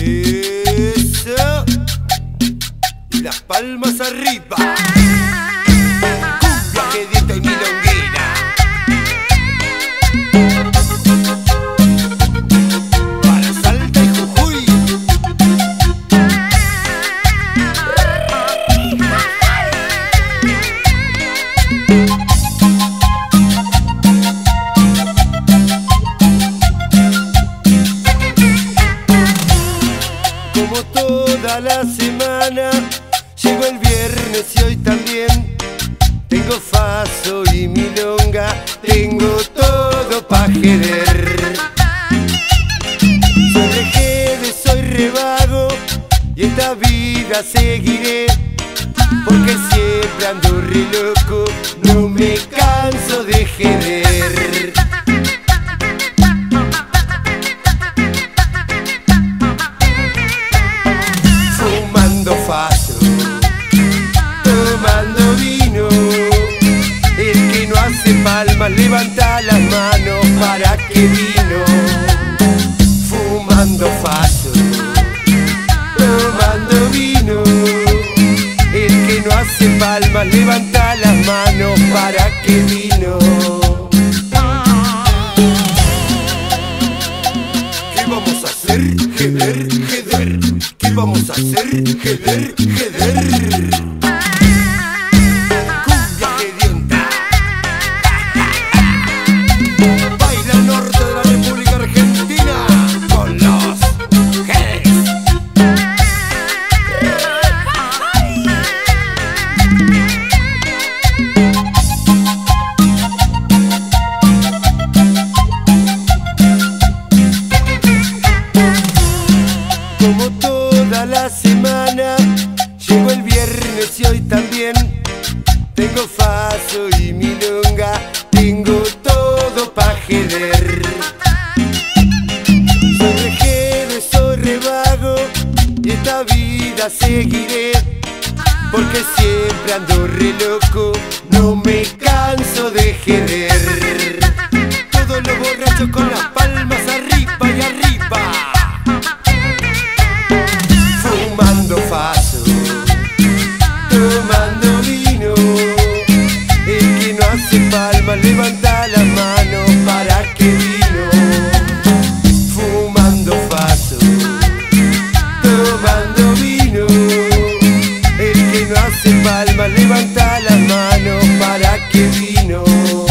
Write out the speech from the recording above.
Eso. Las palmas arriba. La semana, llegó el viernes y hoy también. Tengo faso y milonga, tengo todo pa' querer. Soy rejede, soy revago y esta vida seguiré. Porque siempre ando re loco, no me canso de jeder. Levanta las manos para que vino. Fumando faso, tomando vino. El que no hace palmas levanta las manos para que vino. ¿Qué vamos a hacer? Jeder, jeder. ¿Qué vamos a hacer? Jeder, jeder. Viernes y también. Tengo faso y milonga, tengo todo pa' jeder. Soy rejede, soy revago y esta vida seguiré. Porque siempre ando re loco, no me canso de jeder. Todos los borrachos con las hace palmas levanta la mano para que vino. Fumando faso, tomando vino. El que no hace palmas levanta la mano para que vino.